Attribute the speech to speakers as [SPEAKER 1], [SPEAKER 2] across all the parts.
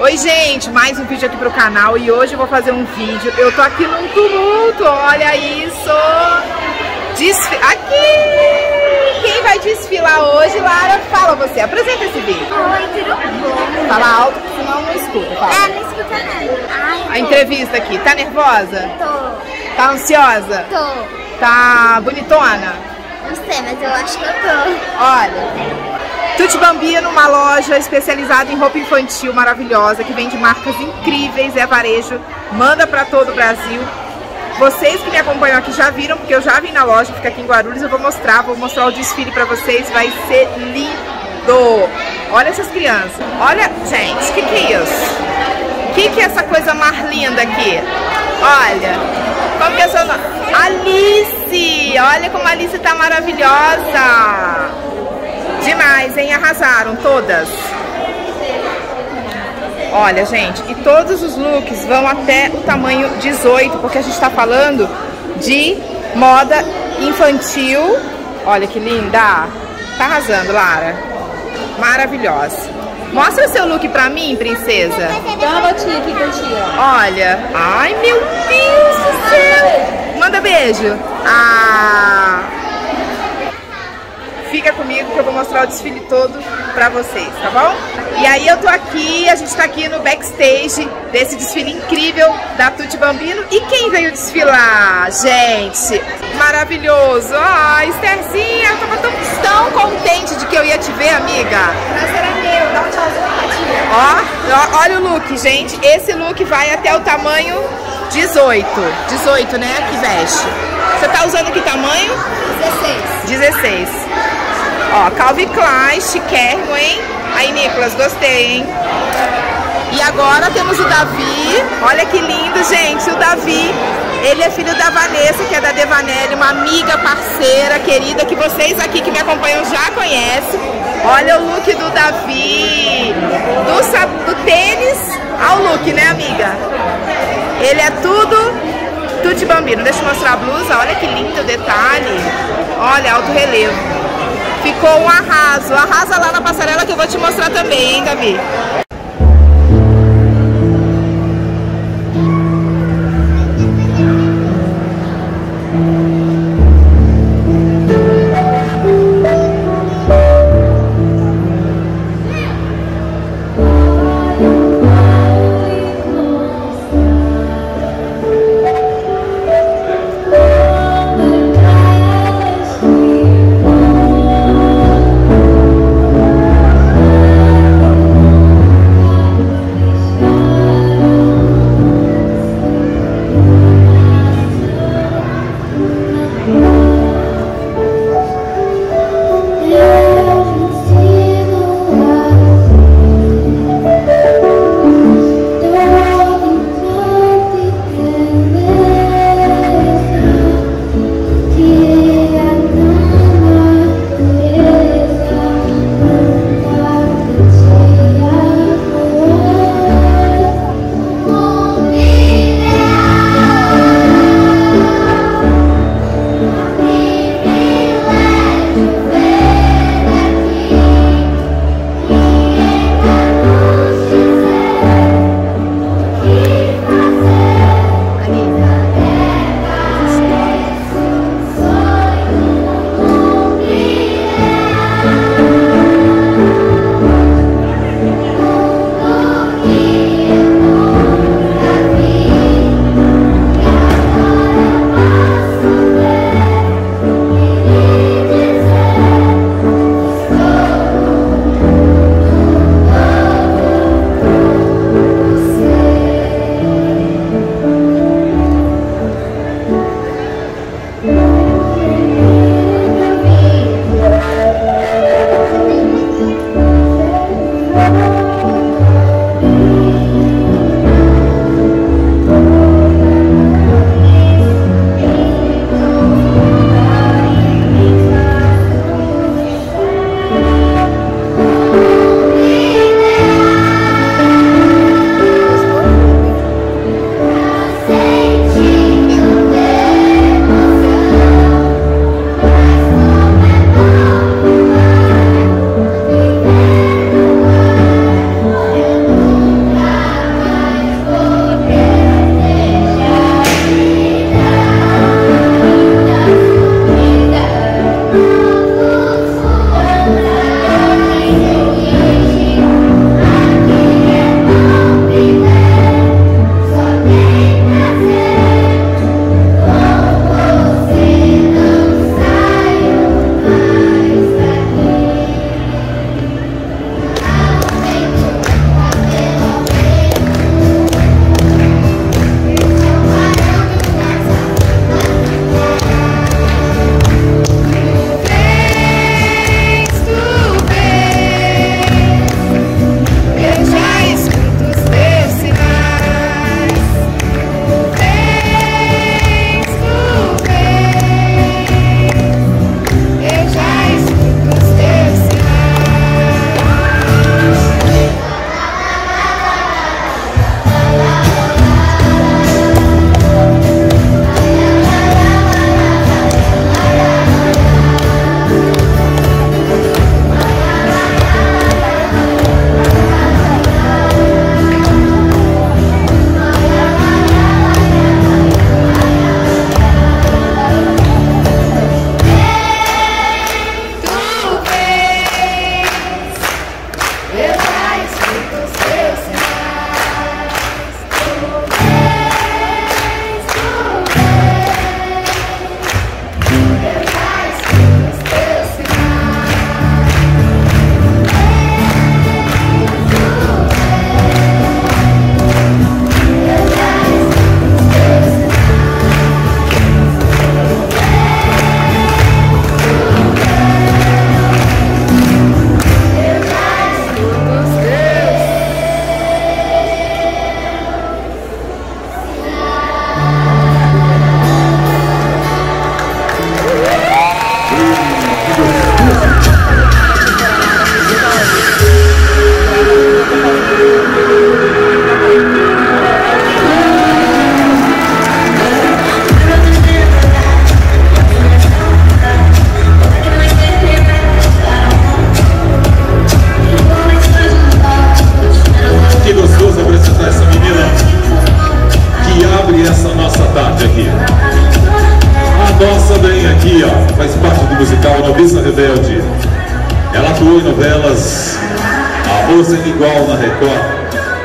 [SPEAKER 1] Oi gente, mais um vídeo aqui pro canal e hoje eu vou fazer um vídeo, eu tô aqui num tumulto, olha isso, Desfi aqui, quem vai desfilar hoje, Lara, fala você, apresenta esse vídeo.
[SPEAKER 2] Oi, tudo bom?
[SPEAKER 1] Fala alto, senão não escuta, fala.
[SPEAKER 2] É, não escuta nada.
[SPEAKER 1] A entrevista aqui, tá nervosa?
[SPEAKER 2] tô,
[SPEAKER 1] Tá ansiosa?
[SPEAKER 2] tô.
[SPEAKER 1] Tá bonitona?
[SPEAKER 2] Não sei, mas eu acho que eu tô.
[SPEAKER 1] Olha, Tuti Bambino, uma loja especializada em roupa infantil maravilhosa, que vende marcas incríveis, é varejo, manda pra todo o Brasil. Vocês que me acompanham aqui já viram, porque eu já vim na loja, fica aqui em Guarulhos, eu vou mostrar, vou mostrar o desfile pra vocês, vai ser lindo! Olha essas crianças, olha, gente, o que que é isso? O que que é essa coisa mais linda aqui? Olha, como que é seu nome? Alice! Olha como a Alice tá maravilhosa! Demais, hein? Arrasaram todas. Olha, gente, e todos os looks vão até o tamanho 18, porque a gente tá falando de moda infantil. Olha que linda! Tá arrasando, Lara. Maravilhosa. Mostra o seu look pra mim, princesa.
[SPEAKER 2] Dá uma botinha aqui contigo.
[SPEAKER 1] Olha. Ai, meu Deus do céu. Manda beijo. Ah. Fica comigo que eu vou mostrar o desfile todo pra vocês, tá bom? E aí eu tô aqui, a gente tá aqui no backstage desse desfile incrível da Tuti Bambino. E quem veio desfilar, gente? Maravilhoso. Ai, Estherzinha, eu tava tão, tão contente de que eu ia te ver, amiga.
[SPEAKER 2] Prazer é meu, dá um tchauzinho
[SPEAKER 1] ó, olha o look, gente. Esse look vai até o tamanho 18. 18, né? Que veste. Você tá usando que tamanho?
[SPEAKER 2] 16.
[SPEAKER 1] 16. Ó, Calvin Klein, chiquérrimo, hein? Aí, Nicolas, gostei, hein? E agora temos o Davi. Olha que lindo, gente. O Davi, ele é filho da Vanessa, que é da Devanelli, uma amiga, parceira, querida, que vocês aqui que me acompanham já conhecem. Olha o look do Davi. Do, do tênis ao look, né, amiga? Ele é tudo tudo de bambino. Deixa eu mostrar a blusa. Olha que lindo o detalhe. Olha, alto relevo. Ficou um arraso. Arrasa lá na passarela que eu vou te mostrar também, hein, Davi?
[SPEAKER 3] Larissa Rebelde. Ela atuou em novelas A Moça Igual na Record.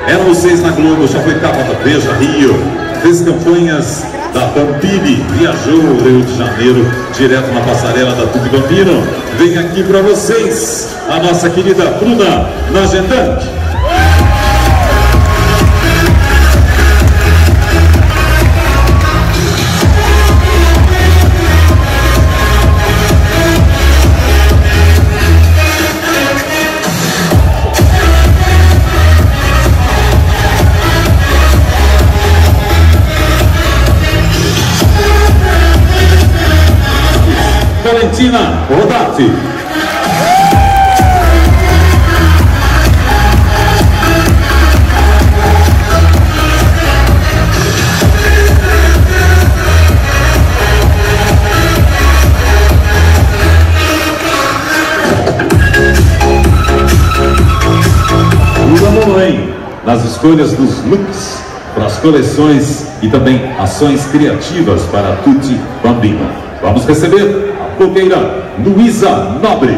[SPEAKER 3] Eram seis na Globo, já foi capa da Veja Rio. Fez campanhas da Pampini, viajou ao Rio de Janeiro, direto na passarela da Tupi Bambino. Vem aqui para vocês, a nossa querida Bruna Nagendank. Escolhas dos looks para as coleções e também ações criativas para Tutti Bambino. Vamos receber blogueira Luísa Nobre.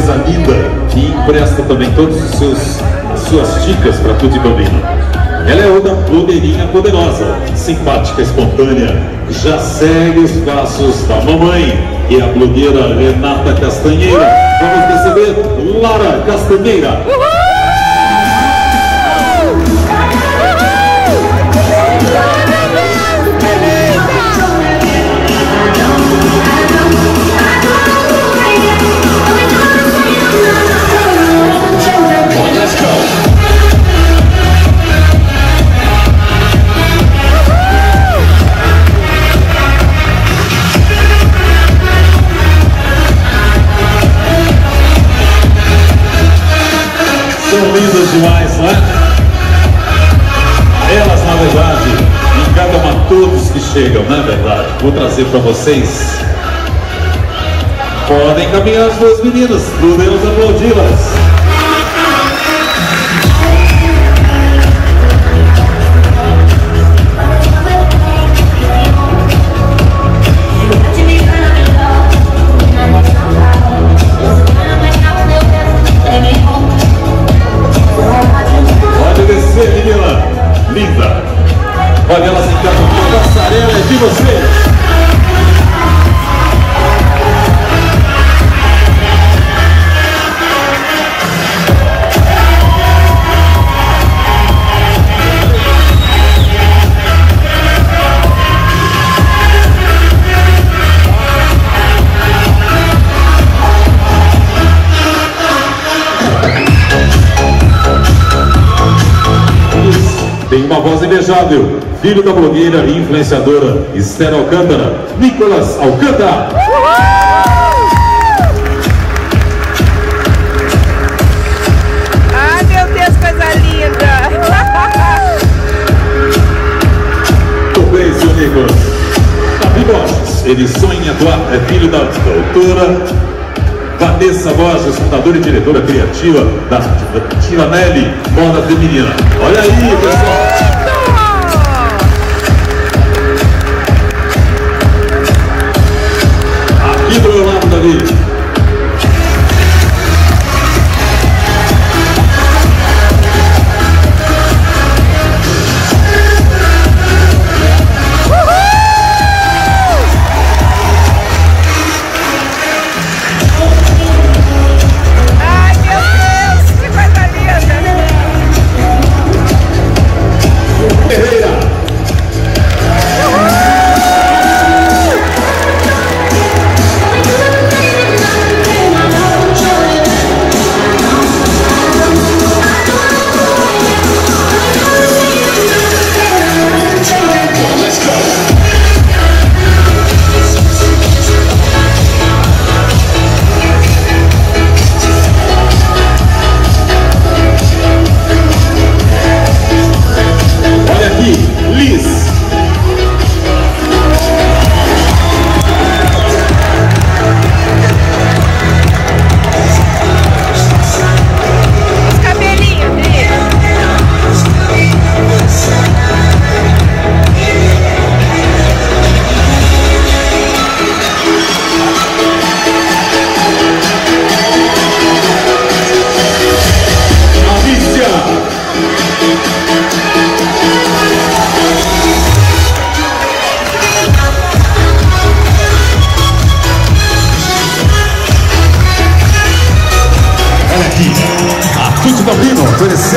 [SPEAKER 3] Também, que é uma beleza linda e empresta também todas seus suas dicas para tudo de bambino. Ela é outra blogueirinha poderosa, simpática, espontânea, já segue os passos da mamãe, e a blogueira Renata Castanheira. Vamos receber Lara Castanheira. Uhul! Vou trazer para vocês. Podem caminhar as duas meninas, podemos aplaudi-las. Voz invejável, filho da blogueira e influenciadora Esther Alcântara, Nicolas Alcântara.
[SPEAKER 1] Ai, meu Deus, coisa linda!
[SPEAKER 3] Bem, seu Nicolas. Davi Borges, ele sonha em atuar, é filho da doutora Vanessa Borges, fundadora e diretora criativa da Tiranelli Moda Feminina. Olha aí, pessoal!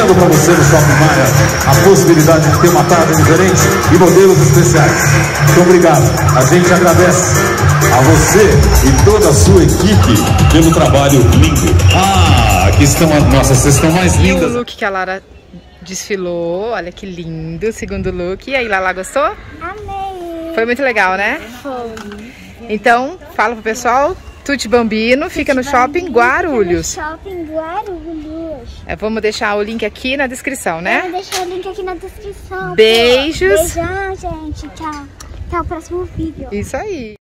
[SPEAKER 3] Trazendo para você no Shopping Maia a possibilidade de ter uma tarde diferente e modelos especiais. Muito obrigado. A gente agradece a você e toda a sua equipe pelo trabalho lindo. Ah, aqui estão as nossas, vocês estão mais
[SPEAKER 1] E o
[SPEAKER 3] lindas.
[SPEAKER 1] look que a Lara desfilou, olha que lindo, segundo look. E aí, Lala, gostou?
[SPEAKER 2] Amei.
[SPEAKER 1] Foi muito legal, né?
[SPEAKER 2] Foi.
[SPEAKER 1] Então, fala pro pessoal, Tuti Bambino fica no shopping Guarulhos.
[SPEAKER 2] Shopping Guarulhos.
[SPEAKER 1] É, vamos deixar o link aqui na descrição, né?
[SPEAKER 2] vou deixar o link aqui na descrição.
[SPEAKER 1] Beijos.
[SPEAKER 2] Beijão, gente. Tchau. Até o próximo vídeo.
[SPEAKER 1] Isso aí.